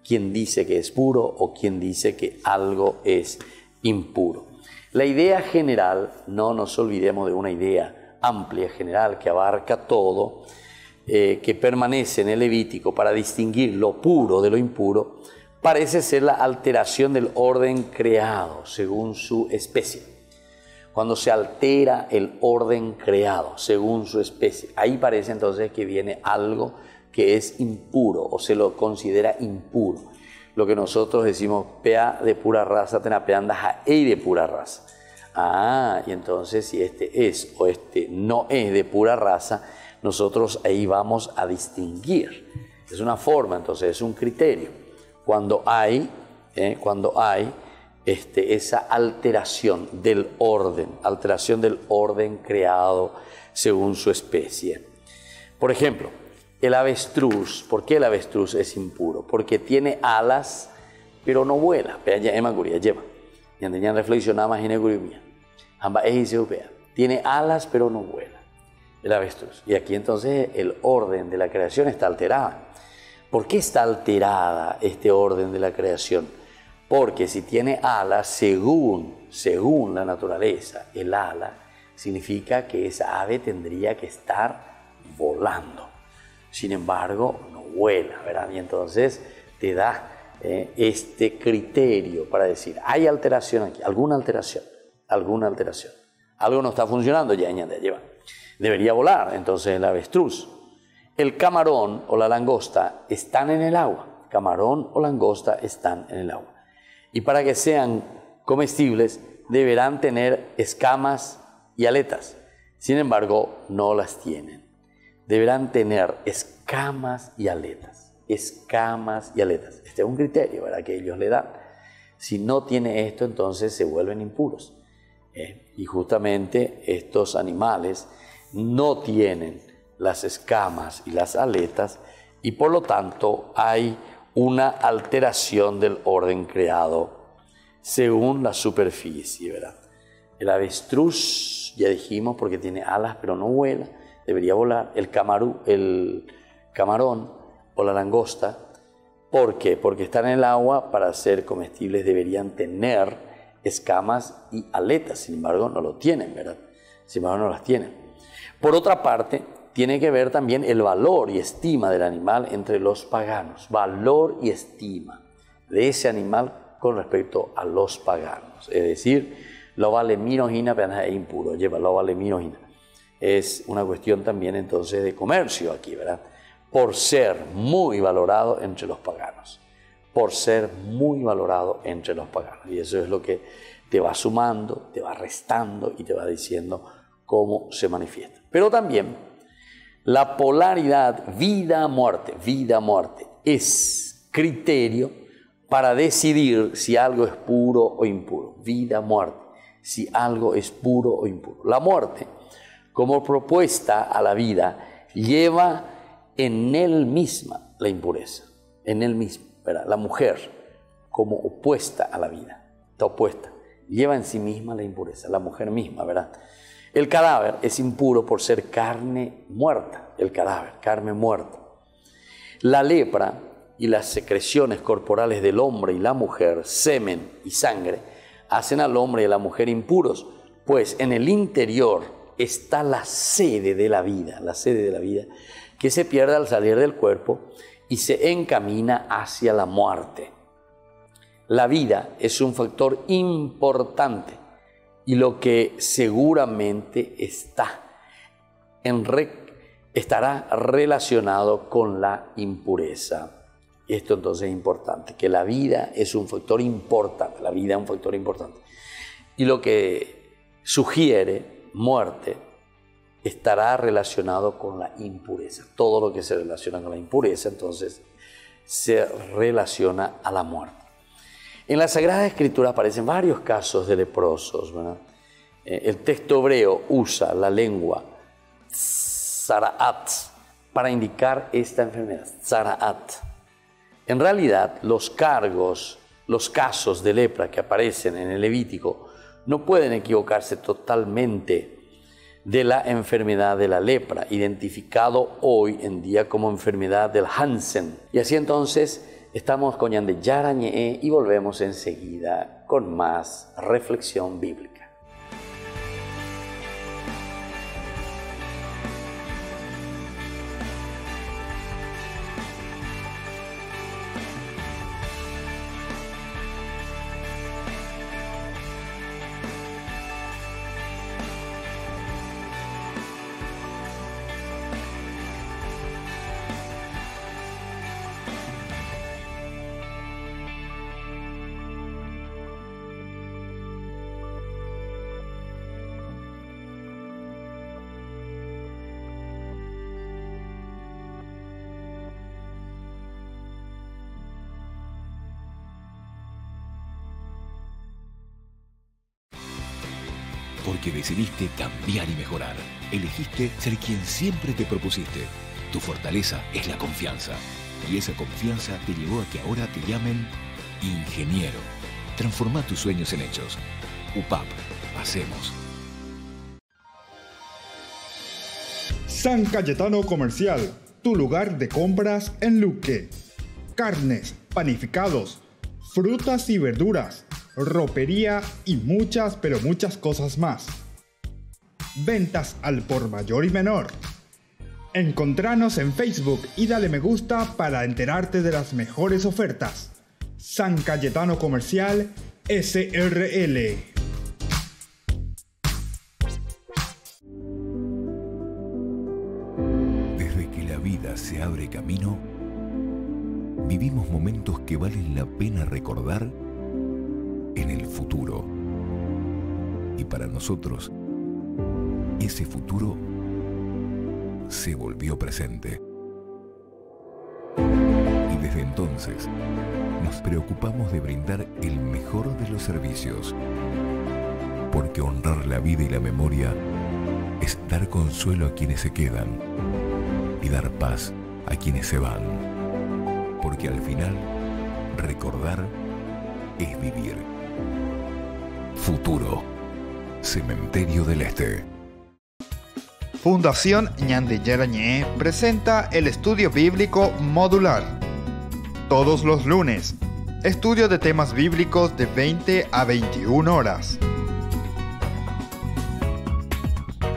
¿Quién dice que es puro o quién dice que algo es impuro? La idea general, no nos olvidemos de una idea amplia, general, que abarca todo, eh, que permanece en el Levítico para distinguir lo puro de lo impuro, parece ser la alteración del orden creado según su especie. Cuando se altera el orden creado según su especie, ahí parece entonces que viene algo que es impuro o se lo considera impuro. Lo que nosotros decimos, pea de pura raza, tenapeanda y de pura raza. Ah, y entonces si este es o este no es de pura raza, nosotros ahí vamos a distinguir. Es una forma, entonces es un criterio. Cuando hay, eh, cuando hay este, esa alteración del orden, alteración del orden creado según su especie. Por ejemplo, el avestruz, ¿por qué el avestruz es impuro? Porque tiene alas, pero no vuela. Lleva. Reflexionaba Tiene alas, pero no vuela. Y aquí entonces el orden de la creación está alterada. ¿Por qué está alterada este orden de la creación? Porque si tiene alas, según, según la naturaleza, el ala significa que esa ave tendría que estar volando. Sin embargo, no vuela, ¿verdad? Y entonces te da eh, este criterio para decir, hay alteración aquí, alguna alteración, alguna alteración. Algo no está funcionando, ya, ya, lleva. Debería volar, entonces el avestruz. El camarón o la langosta están en el agua. Camarón o langosta están en el agua. Y para que sean comestibles deberán tener escamas y aletas. Sin embargo, no las tienen. Deberán tener escamas y aletas. Escamas y aletas. Este es un criterio ¿verdad? que ellos le dan. Si no tiene esto, entonces se vuelven impuros. ¿eh? Y justamente estos animales no tienen las escamas y las aletas y por lo tanto hay una alteración del orden creado según la superficie, ¿verdad? El avestruz, ya dijimos, porque tiene alas pero no vuela, debería volar. El, camarón o la langosta, ¿por qué? Porque están en el agua, para ser comestibles deberían tener escamas y aletas, sin embargo no lo tienen, ¿verdad? Sin embargo no las tienen. Por otra parte, tiene que ver también el valor y estima del animal entre los paganos. Valor y estima de ese animal con respecto a los paganos. Es decir, lo vale minojina, pero es impuro. Lleva, lo vale minojina. Es una cuestión también entonces de comercio aquí, ¿verdad? Por ser muy valorado entre los paganos. Por ser muy valorado entre los paganos. Y eso es lo que te va sumando, te va restando y te va diciendo cómo se manifiesta. Pero también la polaridad vida-muerte, vida-muerte, es criterio para decidir si algo es puro o impuro. Vida-muerte, si algo es puro o impuro. La muerte, como propuesta a la vida, lleva en él misma la impureza, en él mismo. ¿verdad? La mujer, como opuesta a la vida, está opuesta, lleva en sí misma la impureza, la mujer misma, ¿verdad? El cadáver es impuro por ser carne muerta, el cadáver, carne muerta. La lepra y las secreciones corporales del hombre y la mujer, semen y sangre, hacen al hombre y a la mujer impuros, pues en el interior está la sede de la vida, la sede de la vida, que se pierde al salir del cuerpo y se encamina hacia la muerte. La vida es un factor importante y lo que seguramente está estará relacionado con la impureza. Esto entonces es importante, que la vida es un factor importante, la vida es un factor importante. Y lo que sugiere muerte estará relacionado con la impureza. Todo lo que se relaciona con la impureza entonces se relaciona a la muerte. En la Sagrada Escritura aparecen varios casos de leprosos. Eh, el texto hebreo usa la lengua zaraat para indicar esta enfermedad, zaraat. En realidad, los cargos, los casos de lepra que aparecen en el Levítico no pueden equivocarse totalmente de la enfermedad de la lepra, identificado hoy en día como enfermedad del Hansen. Y así entonces estamos con Yande Yarañe y volvemos enseguida con más reflexión bíblica. Decidiste cambiar y mejorar. Elegiste ser quien siempre te propusiste. Tu fortaleza es la confianza. Y esa confianza te llevó a que ahora te llamen ingeniero. Transforma tus sueños en hechos. UPAP. Hacemos. San Cayetano Comercial, tu lugar de compras en Luque. Carnes, panificados, frutas y verduras, ropería y muchas pero muchas cosas más. Ventas al por mayor y menor. Encontranos en Facebook y dale me gusta para enterarte de las mejores ofertas. San Cayetano Comercial SRL. Desde que la vida se abre camino, vivimos momentos que valen la pena recordar en el futuro. Y para nosotros, ese futuro se volvió presente. Y desde entonces, nos preocupamos de brindar el mejor de los servicios. Porque honrar la vida y la memoria es dar consuelo a quienes se quedan y dar paz a quienes se van. Porque al final, recordar es vivir. Futuro. Cementerio del Este. Fundación Ñande Yarañé presenta el estudio bíblico modular. Todos los lunes, estudio de temas bíblicos de 20 a 21 horas.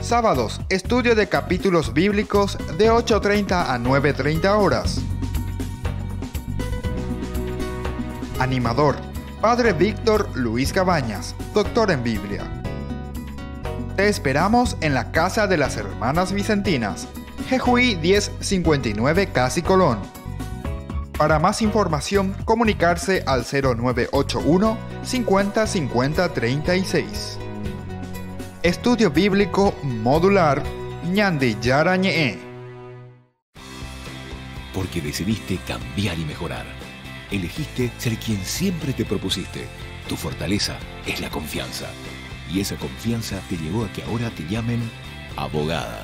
Sábados, estudio de capítulos bíblicos de 8.30 a 9.30 horas. Animador, Padre Víctor Luis Cabañas, doctor en Biblia. Te esperamos en la Casa de las Hermanas Vicentinas, Jejuí 1059 Casi Colón. Para más información, comunicarse al 0981 50 50 36. Estudio Bíblico Modular Ñandi Yarañe. Porque decidiste cambiar y mejorar. Elegiste ser quien siempre te propusiste. Tu fortaleza es la confianza. Y esa confianza te llevó a que ahora te llamen abogada.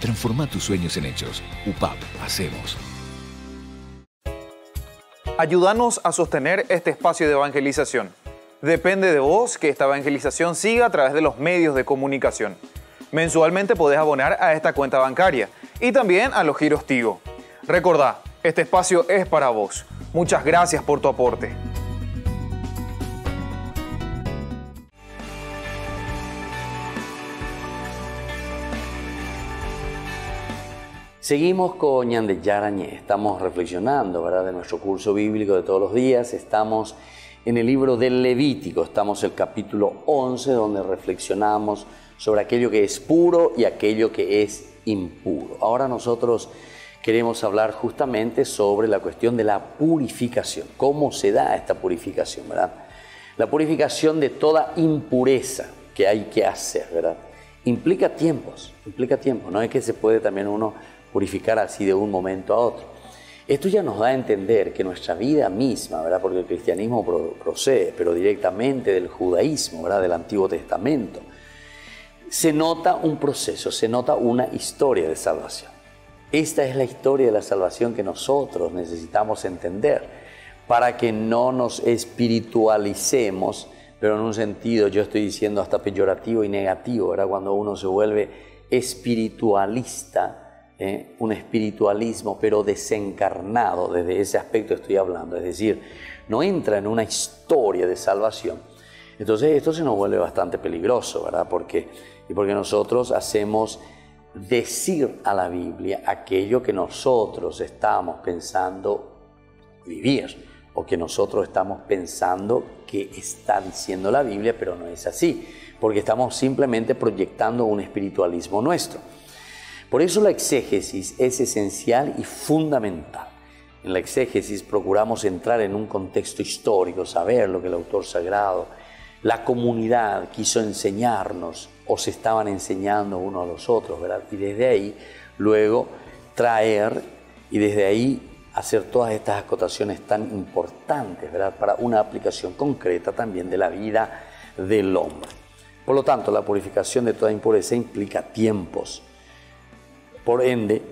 Transforma tus sueños en hechos. UPAP. Hacemos. Ayúdanos a sostener este espacio de evangelización. Depende de vos que esta evangelización siga a través de los medios de comunicación. Mensualmente podés abonar a esta cuenta bancaria y también a los giros Tigo. Recordá, este espacio es para vos. Muchas gracias por tu aporte. Seguimos con Ñande Yarañé, estamos reflexionando ¿verdad? de nuestro curso bíblico de todos los días, estamos en el libro del Levítico, estamos en el capítulo 11 donde reflexionamos sobre aquello que es puro y aquello que es impuro. Ahora nosotros queremos hablar justamente sobre la cuestión de la purificación, cómo se da esta purificación, ¿verdad? La purificación de toda impureza que hay que hacer, ¿verdad? Implica tiempos, implica tiempo, no es que se puede también uno purificar así de un momento a otro. Esto ya nos da a entender que nuestra vida misma, ¿verdad? porque el cristianismo pro- procede, pero directamente del judaísmo, ¿verdad? del Antiguo Testamento, se nota un proceso, se nota una historia de salvación. Esta es la historia de la salvación que nosotros necesitamos entender para que no nos espiritualicemos pero en un sentido, yo estoy diciendo hasta peyorativo y negativo, ¿verdad? Cuando uno se vuelve espiritualista, ¿eh? un espiritualismo, pero desencarnado, desde ese aspecto estoy hablando, es decir, no entra en una historia de salvación. Entonces esto se nos vuelve bastante peligroso, ¿verdad? Porque, y porque nosotros hacemos decir a la Biblia aquello que nosotros estamos pensando vivir o que nosotros estamos pensando que está diciendo la Biblia, pero no es así, porque estamos simplemente proyectando un espiritualismo nuestro. Por eso la exégesis es esencial y fundamental. En la exégesis procuramos entrar en un contexto histórico, saber lo que el autor sagrado, la comunidad quiso enseñarnos o se estaban enseñando unos a los otros, ¿verdad? Y desde ahí luego traer y desde ahí hacer todas estas acotaciones tan importantes, ¿verdad? Para una aplicación concreta también de la vida del hombre. Por lo tanto, la purificación de toda impureza implica tiempos. Por ende,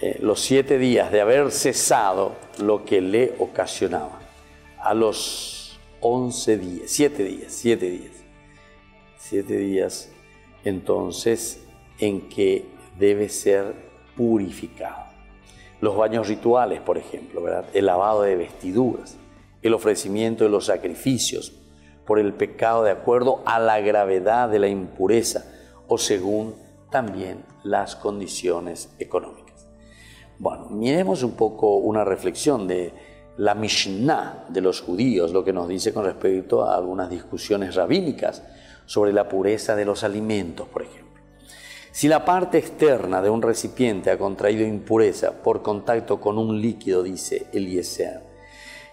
eh, los siete días de haber cesado lo que le ocasionaba. A los once días, siete días, siete días, siete días, entonces, en que debe ser purificado. Los baños rituales, por ejemplo, ¿verdad? el lavado de vestiduras, el ofrecimiento de los sacrificios por el pecado de acuerdo a la gravedad de la impureza o según también las condiciones económicas. Bueno, miremos un poco una reflexión de la Mishnah de los judíos, lo que nos dice con respecto a algunas discusiones rabínicas sobre la pureza de los alimentos, por ejemplo. Si la parte externa de un recipiente ha contraído impureza por contacto con un líquido, dice Eliezer,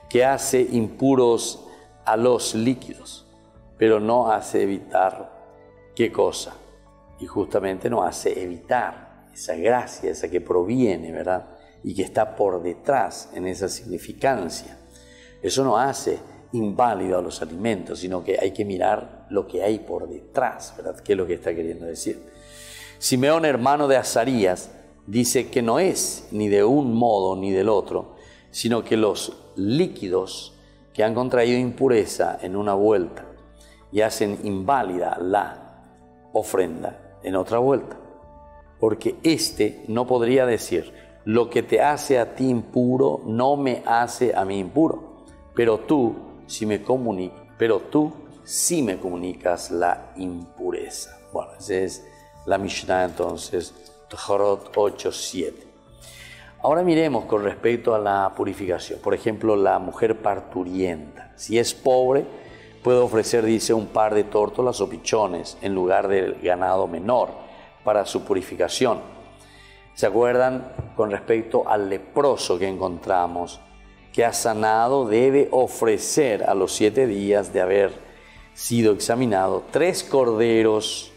que hace impuros a los líquidos, pero no hace evitar qué cosa. Y justamente no hace evitar esa gracia, esa que proviene, ¿verdad? Y que está por detrás en esa significancia. Eso no hace inválido a los alimentos, sino que hay que mirar lo que hay por detrás, ¿verdad? ¿Qué es lo que está queriendo decir? Simeón, hermano de Azarías, dice que no es ni de un modo ni del otro, sino que los líquidos que han contraído impureza en una vuelta y hacen inválida la ofrenda en otra vuelta. Porque éste no podría decir, lo que te hace a ti impuro no me hace a mí impuro, pero tú si me comunicas, pero tú sí me comunicas la impureza. Bueno, ese es la Mishnah entonces, Tjorot 8.7. Ahora miremos con respecto a la purificación. Por ejemplo, la mujer parturienta. Si es pobre, puede ofrecer, dice, un par de tórtolas o pichones en lugar del ganado menor para su purificación. ¿Se acuerdan con respecto al leproso que encontramos? Que ha sanado debe ofrecer a los siete días de haber sido examinado tres corderos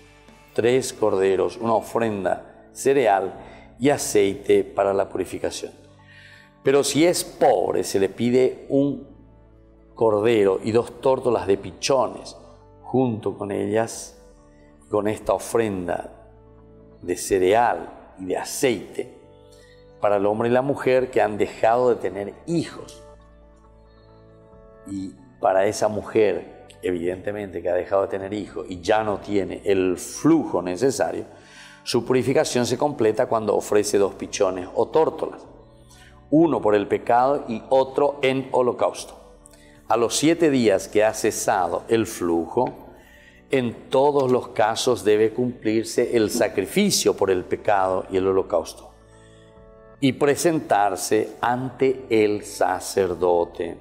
tres corderos, una ofrenda cereal y aceite para la purificación. Pero si es pobre, se le pide un cordero y dos tórtolas de pichones, junto con ellas, con esta ofrenda de cereal y de aceite, para el hombre y la mujer que han dejado de tener hijos. Y para esa mujer evidentemente que ha dejado de tener hijo y ya no tiene el flujo necesario, su purificación se completa cuando ofrece dos pichones o tórtolas, uno por el pecado y otro en holocausto. A los siete días que ha cesado el flujo, en todos los casos debe cumplirse el sacrificio por el pecado y el holocausto y presentarse ante el sacerdote.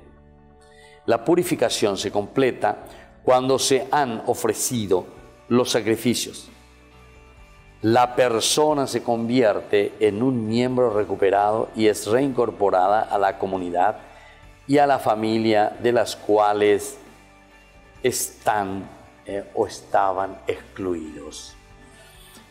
La purificación se completa cuando se han ofrecido los sacrificios. La persona se convierte en un miembro recuperado y es reincorporada a la comunidad y a la familia de las cuales están eh, o estaban excluidos.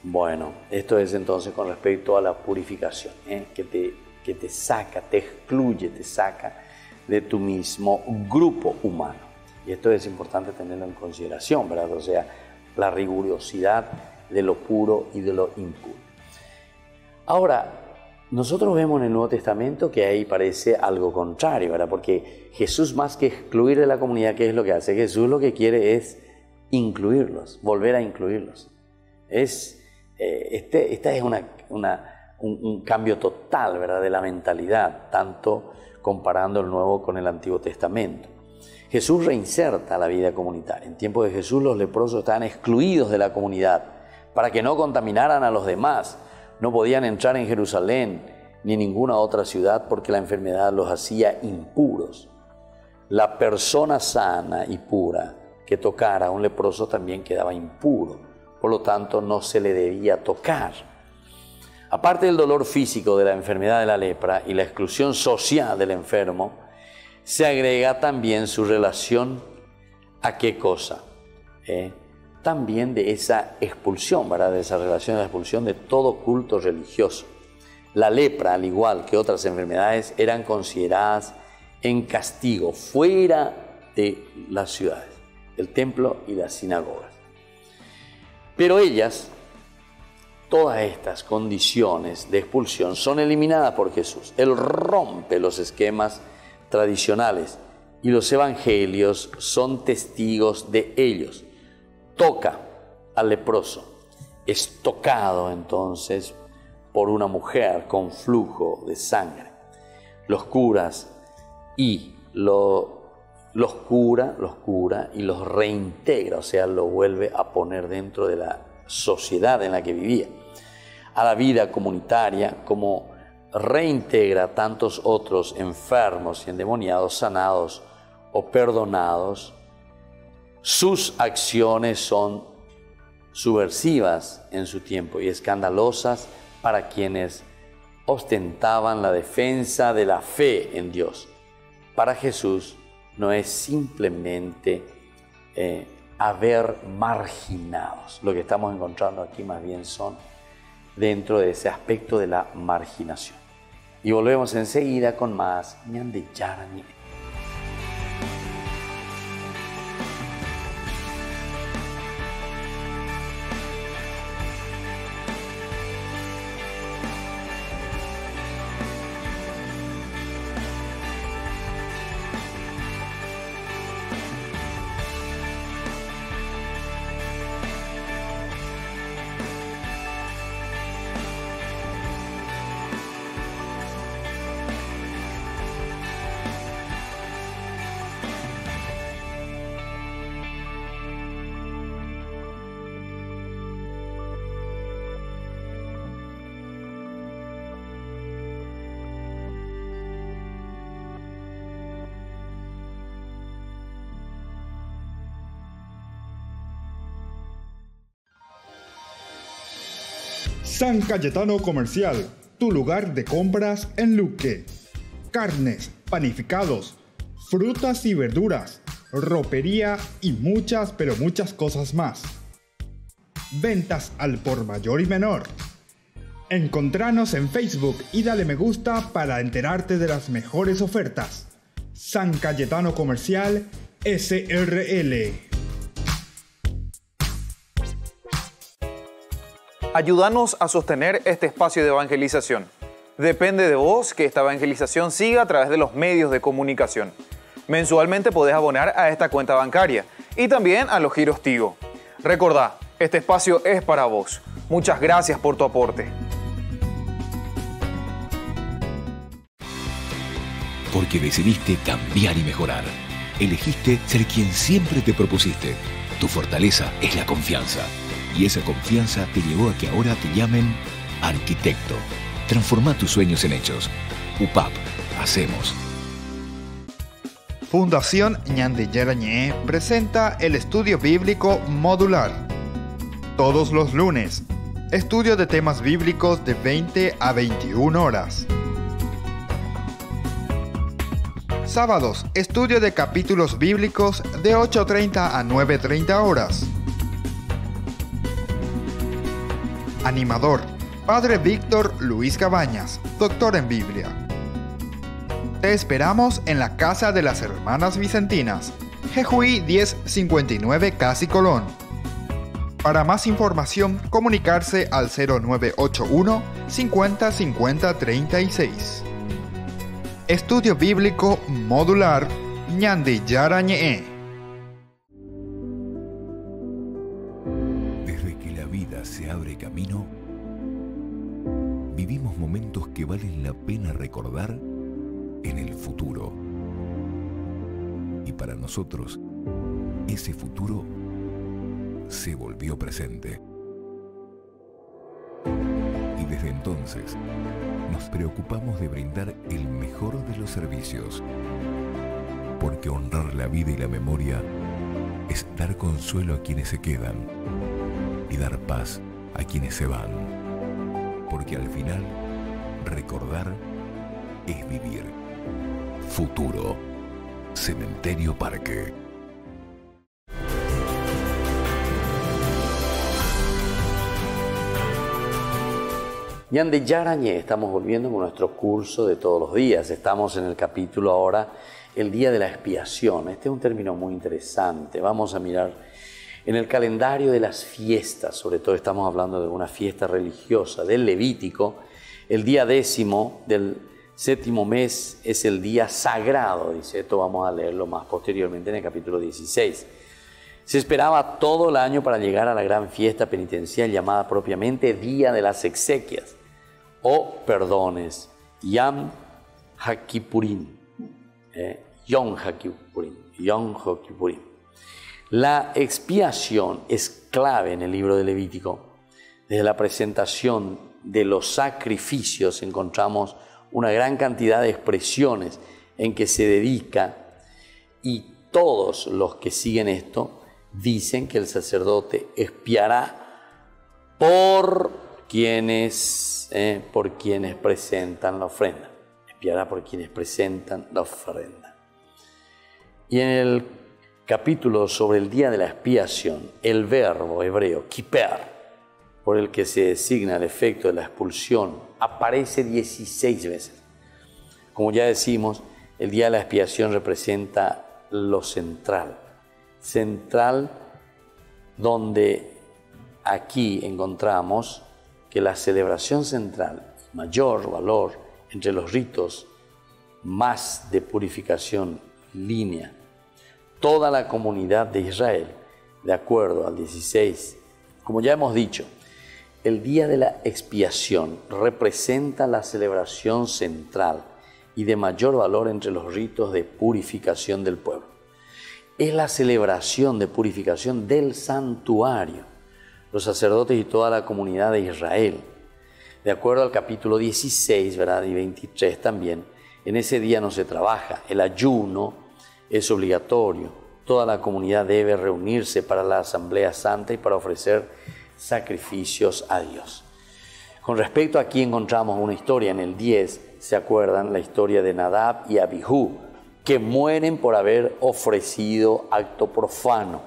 Bueno, esto es entonces con respecto a la purificación, eh, que, te, que te saca, te excluye, te saca de tu mismo grupo humano. Y esto es importante tenerlo en consideración, ¿verdad? O sea, la rigurosidad de lo puro y de lo impuro. Ahora, nosotros vemos en el Nuevo Testamento que ahí parece algo contrario, ¿verdad? Porque Jesús más que excluir de la comunidad, ¿qué es lo que hace? Jesús lo que quiere es incluirlos, volver a incluirlos. Es, eh, este, es una, un, cambio total, ¿verdad? De la mentalidad, tanto comparando el Nuevo con el Antiguo Testamento. Jesús reinserta la vida comunitaria. En tiempo de Jesús los leprosos estaban excluidos de la comunidad para que no contaminaran a los demás no podían entrar en Jerusalén ni en ninguna otra ciudad porque la enfermedad los hacía impuros. La persona sana y pura que tocara a un leproso también quedaba impuro, por lo tanto no se le debía tocar. Aparte del dolor físico de la enfermedad de la lepra y la exclusión social del enfermo, se agrega también su relación a qué cosa? ¿Eh? También de esa expulsión, de esa relación de expulsión de todo culto religioso. La lepra, al igual que otras enfermedades, eran consideradas en castigo fuera de las ciudades, el templo y las sinagogas. Pero ellas, todas estas condiciones de expulsión son eliminadas por Jesús. Él rompe los esquemas tradicionales y los evangelios son testigos de ellos toca al leproso. Es tocado entonces por una mujer con flujo de sangre. Los curas y lo, los cura, los cura y los reintegra, o sea, lo vuelve a poner dentro de la sociedad en la que vivía, a la vida comunitaria, como reintegra tantos otros enfermos y endemoniados, sanados o perdonados sus acciones son subversivas en su tiempo y escandalosas para quienes ostentaban la defensa de la fe en Dios. Para Jesús no es simplemente eh, haber marginados. Lo que estamos encontrando aquí más bien son dentro de ese aspecto de la marginación. Y volvemos enseguida con más Ñande San Cayetano Comercial, tu lugar de compras en Luque. Carnes, panificados, frutas y verduras, ropería y muchas pero muchas cosas más. Ventas al por mayor y menor. Encontranos en Facebook y dale me gusta para enterarte de las mejores ofertas. San Cayetano Comercial SRL. Ayúdanos a sostener este espacio de evangelización. Depende de vos que esta evangelización siga a través de los medios de comunicación. Mensualmente podés abonar a esta cuenta bancaria y también a los giros Tigo. Recordá, este espacio es para vos. Muchas gracias por tu aporte. Porque decidiste cambiar y mejorar. Elegiste ser quien siempre te propusiste. Tu fortaleza es la confianza. Y esa confianza te llevó a que ahora te llamen arquitecto. Transforma tus sueños en hechos. UPAP, hacemos. Fundación Ñande Yarañé presenta el estudio bíblico modular. Todos los lunes, estudio de temas bíblicos de 20 a 21 horas. Sábados, estudio de capítulos bíblicos de 8.30 a 9.30 horas. Animador, Padre Víctor Luis Cabañas, doctor en Biblia. Te esperamos en la Casa de las Hermanas Vicentinas, Jejuí 1059 Casi Colón. Para más información, comunicarse al 0981 50 50 36. Estudio Bíblico Modular Ñandi Yarañe. Ese futuro se volvió presente. Y desde entonces, nos preocupamos de brindar el mejor de los servicios. Porque honrar la vida y la memoria es dar consuelo a quienes se quedan y dar paz a quienes se van. Porque al final, recordar es vivir. Futuro. Cementerio Parque. Yan de Yarañé, estamos volviendo con nuestro curso de todos los días. Estamos en el capítulo ahora, el día de la expiación. Este es un término muy interesante. Vamos a mirar en el calendario de las fiestas, sobre todo estamos hablando de una fiesta religiosa del Levítico. El día décimo del séptimo mes es el día sagrado, dice esto, vamos a leerlo más posteriormente en el capítulo 16. Se esperaba todo el año para llegar a la gran fiesta penitencial llamada propiamente Día de las Exequias o perdones, Yam Hakipurim, eh, Yom Hakipurim, Yom. La expiación es clave en el libro de Levítico. Desde la presentación de los sacrificios encontramos una gran cantidad de expresiones en que se dedica y todos los que siguen esto dicen que el sacerdote expiará por quienes, eh, por quienes presentan la ofrenda. Expiará por quienes presentan la ofrenda. Y en el capítulo sobre el día de la expiación, el verbo hebreo kiper, por el que se designa el efecto de la expulsión, aparece 16 veces. Como ya decimos, el día de la expiación representa lo central. Central donde aquí encontramos que la celebración central, mayor valor entre los ritos más de purificación línea, toda la comunidad de Israel, de acuerdo al 16, como ya hemos dicho, el día de la expiación representa la celebración central y de mayor valor entre los ritos de purificación del pueblo. Es la celebración de purificación del santuario, los sacerdotes y toda la comunidad de Israel. De acuerdo al capítulo 16, ¿verdad? Y 23 también, en ese día no se trabaja, el ayuno es obligatorio, toda la comunidad debe reunirse para la asamblea santa y para ofrecer sacrificios a Dios. Con respecto aquí encontramos una historia en el 10, ¿se acuerdan? La historia de Nadab y Abihu, que mueren por haber ofrecido acto profano,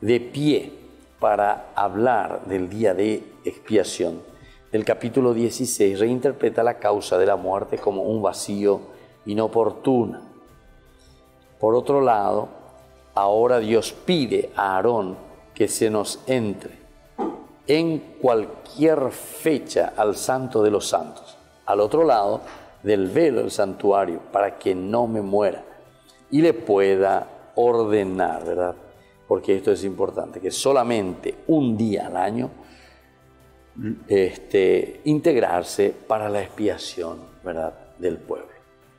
de pie, para hablar del día de expiación. El capítulo 16 reinterpreta la causa de la muerte como un vacío inoportuno. Por otro lado, ahora Dios pide a Aarón que se nos entre en cualquier fecha al santo de los santos, al otro lado del velo del santuario, para que no me muera y le pueda ordenar, ¿verdad? Porque esto es importante, que solamente un día al año este, integrarse para la expiación, ¿verdad? Del pueblo.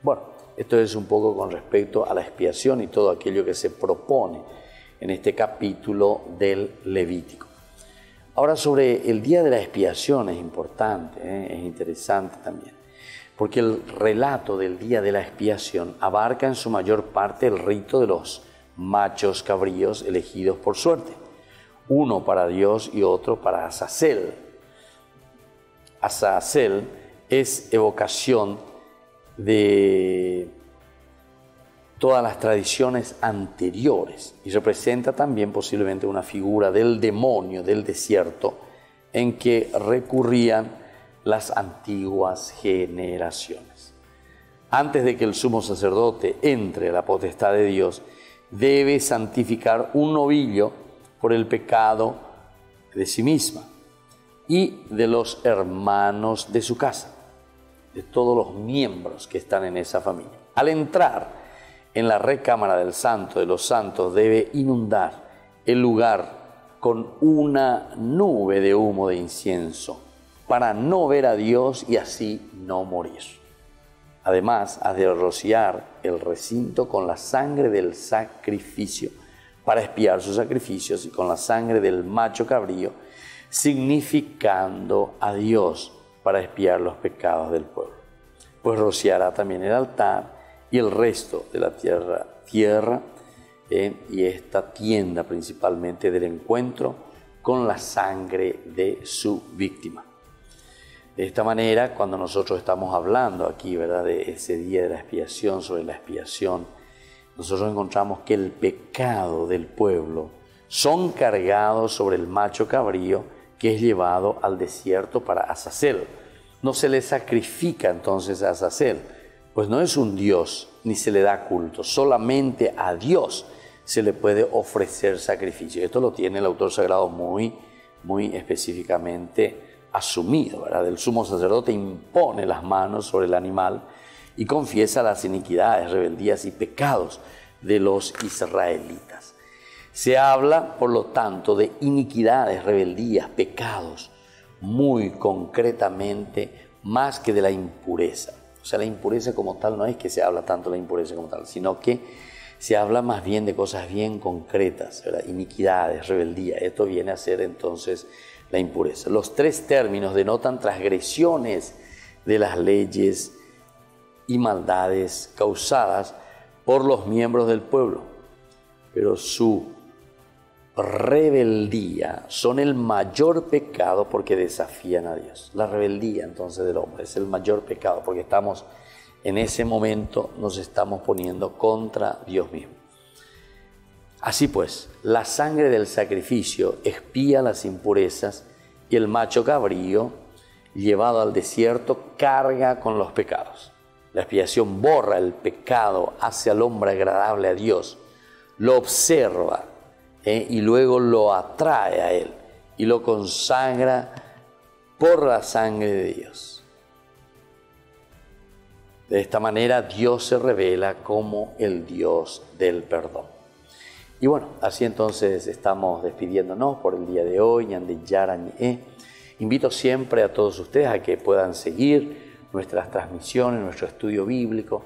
Bueno, esto es un poco con respecto a la expiación y todo aquello que se propone en este capítulo del Levítico. Ahora sobre el día de la expiación es importante, ¿eh? es interesante también, porque el relato del día de la expiación abarca en su mayor parte el rito de los machos cabríos elegidos por suerte, uno para Dios y otro para Azazel. Azazel es evocación de todas las tradiciones anteriores y representa también posiblemente una figura del demonio del desierto en que recurrían las antiguas generaciones. Antes de que el sumo sacerdote entre la potestad de Dios, debe santificar un novillo por el pecado de sí misma y de los hermanos de su casa, de todos los miembros que están en esa familia. Al entrar en la recámara del santo de los santos debe inundar el lugar con una nube de humo de incienso para no ver a Dios y así no morir. Además, has de rociar el recinto con la sangre del sacrificio para espiar sus sacrificios y con la sangre del macho cabrío, significando a Dios para espiar los pecados del pueblo. Pues rociará también el altar y el resto de la tierra, tierra eh, y esta tienda principalmente del encuentro con la sangre de su víctima. De esta manera, cuando nosotros estamos hablando aquí, ¿verdad?, de ese día de la expiación, sobre la expiación, nosotros encontramos que el pecado del pueblo son cargados sobre el macho cabrío que es llevado al desierto para Azazel. No se le sacrifica entonces a Azazel, pues no es un Dios ni se le da culto, solamente a Dios se le puede ofrecer sacrificio. Esto lo tiene el autor sagrado muy, muy específicamente asumido, ¿verdad? El sumo sacerdote impone las manos sobre el animal y confiesa las iniquidades, rebeldías y pecados de los israelitas. Se habla, por lo tanto, de iniquidades, rebeldías, pecados, muy concretamente, más que de la impureza. O sea, la impureza como tal no es que se habla tanto de la impureza como tal, sino que se habla más bien de cosas bien concretas, ¿verdad? iniquidades, rebeldía. Esto viene a ser entonces la impureza. Los tres términos denotan transgresiones de las leyes y maldades causadas por los miembros del pueblo, pero su rebeldía son el mayor pecado porque desafían a Dios. La rebeldía entonces del hombre es el mayor pecado porque estamos en ese momento nos estamos poniendo contra Dios mismo. Así pues, la sangre del sacrificio expía las impurezas y el macho cabrío, llevado al desierto, carga con los pecados. La expiación borra el pecado, hace al hombre agradable a Dios, lo observa ¿eh? y luego lo atrae a Él y lo consagra por la sangre de Dios. De esta manera Dios se revela como el Dios del perdón. Y bueno, así entonces estamos despidiéndonos por el día de hoy. Invito siempre a todos ustedes a que puedan seguir nuestras transmisiones, nuestro estudio bíblico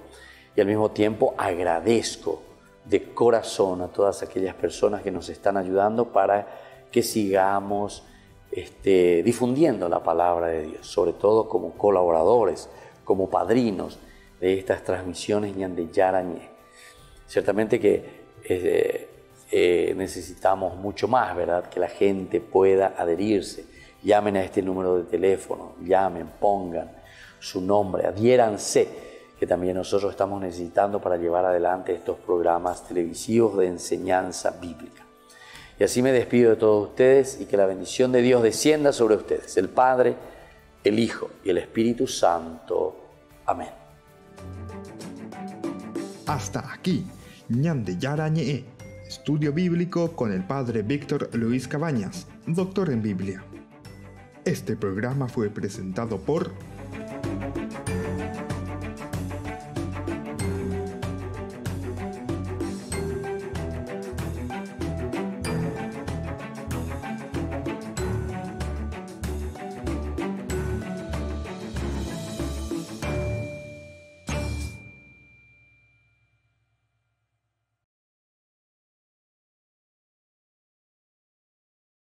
y al mismo tiempo agradezco de corazón a todas aquellas personas que nos están ayudando para que sigamos este, difundiendo la palabra de Dios, sobre todo como colaboradores, como padrinos de estas transmisiones de Yarañé. Ciertamente que eh, eh, necesitamos mucho más, ¿verdad? Que la gente pueda adherirse. Llamen a este número de teléfono, llamen, pongan su nombre, adhiéranse, que también nosotros estamos necesitando para llevar adelante estos programas televisivos de enseñanza bíblica. Y así me despido de todos ustedes y que la bendición de Dios descienda sobre ustedes, el Padre, el Hijo y el Espíritu Santo. Amén. Hasta aquí, ñande yarañe, estudio bíblico con el padre Víctor Luis Cabañas, doctor en Biblia. Este programa fue presentado por